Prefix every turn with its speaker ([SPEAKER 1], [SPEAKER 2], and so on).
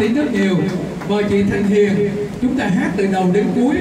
[SPEAKER 1] tiếng rất nhiều. Mời chị thanh Hiền chúng ta hát từ đầu đến cuối